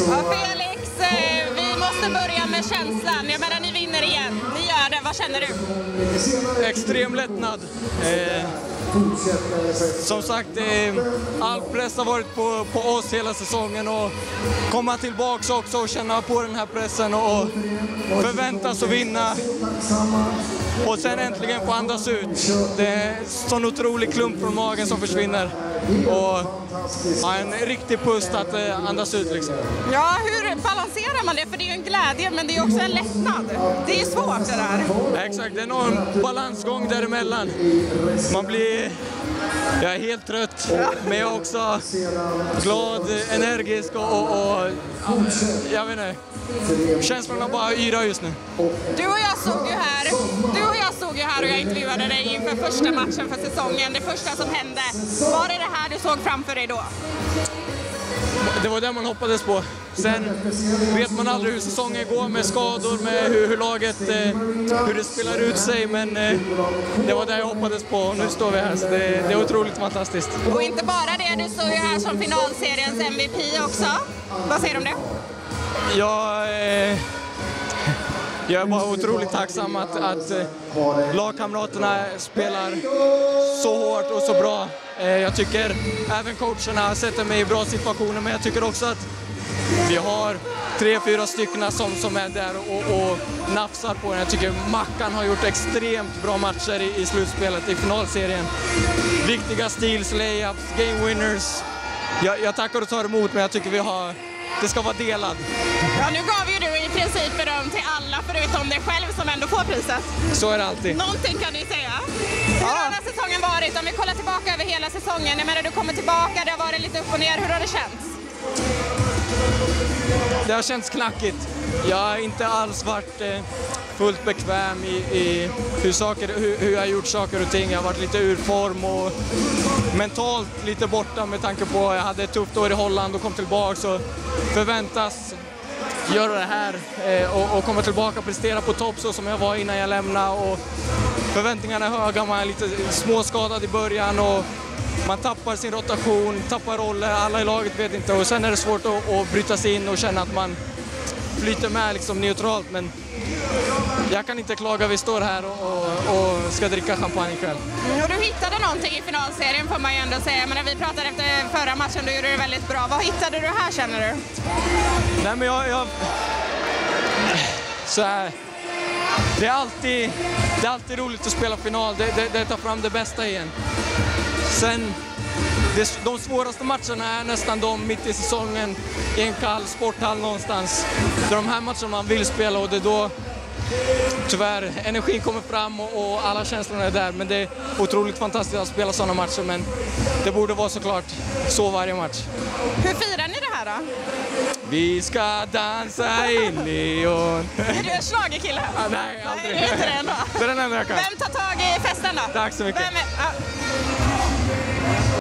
Ja, Felix, eh, vi måste börja med känslan. Jag menar, ni vinner igen. Ni gör det. Vad känner du? Extrem lättnad. Eh, som sagt, eh, all press har varit på, på oss hela säsongen och komma tillbaks också och känna på den här pressen och, och förväntas att vinna. Och sen äntligen få andas ut. Det är en sån otrolig klump från magen som försvinner. Och ja, en riktig pust att eh, andas ut liksom. Ja, hur balanserar man det? För det är ju en glädje, men det är också en lättnad. Det är ju svårt det där. Exakt, det är nog en balansgång däremellan. Man blir... Jag är helt trött, men jag är också glad, energisk och... och, och jag vet inte. Känslorna bara yrar just nu. Du och jag stod ju här, du och och jag intervjuade dig inför första matchen för säsongen, det första som hände. Var det det här du såg framför dig då? Det var det man hoppades på. Sen vet man aldrig hur säsongen går med skador, med hur, hur laget, eh, hur det spelar ut sig. Men eh, det var det jag hoppades på och nu står vi här. Så det, det är otroligt fantastiskt. Och inte bara det, du står ju här som finalseriens MVP också. Vad säger du om det? Jag, eh, jag är bara otroligt tacksam att, att eh, lagkamraterna spelar så hårt och så bra. Eh, jag tycker även coacherna sätter mig i bra situationer, men jag tycker också att vi har tre, fyra stycken som, som är där och, och nafsar på den. Jag tycker Mackan har gjort extremt bra matcher i, i slutspelet, i finalserien. Viktiga steals, layups, game winners. Jag, jag tackar och tar emot, men jag tycker vi har det ska vara delad. Ja, nu gav ju du princip beröm till alla förutom dig själv som ändå får priset. Så är det alltid. Någonting kan du säga. Hur har den här säsongen varit? Om vi kollar tillbaka över hela säsongen. Jag menar, du kommer tillbaka, det har varit lite upp och ner. Hur har det känts? Det har känts knackigt. Jag har inte alls varit eh, fullt bekväm i, i hur, saker, hur, hur, jag har gjort saker och ting. Jag har varit lite ur form och mentalt lite borta med tanke på att jag hade ett tufft år i Holland och kom tillbaka och förväntas göra det här eh, och, och komma tillbaka och prestera på topp så som jag var innan jag lämnade. Och förväntningarna är höga, man är lite småskadad i början och man tappar sin rotation, tappar roller, alla i laget vet inte och sen är det svårt att, att bryta sig in och känna att man flyter med liksom neutralt men jag kan inte klaga, vi står här och, och, och ska dricka champagne ikväll. Och du hittade någonting i finalserien får man ju ändå säga. Men när vi pratade efter förra matchen, då gjorde du det väldigt bra. Vad hittade du här känner du? Nej men jag... jag... Så här. Det är, alltid, det är alltid roligt att spela final, det, det, det tar fram det bästa igen. Sen, det, de svåraste matcherna är nästan de mitt i säsongen i en kall sporthall någonstans. Det är de här matcherna man vill spela och det är då tyvärr energin kommer fram och, och alla känslorna är där. Men det är otroligt fantastiskt att spela sådana matcher men det borde vara såklart så varje match. Hur firar ni det här då? Vi ska dansa i neon. Är du en schlagerkille? Ah, nej, aldrig. Nej, inte det ändå. Det är den enda jag kan. Vem tar tag i festen då? Tack så mycket. Vem är, ja.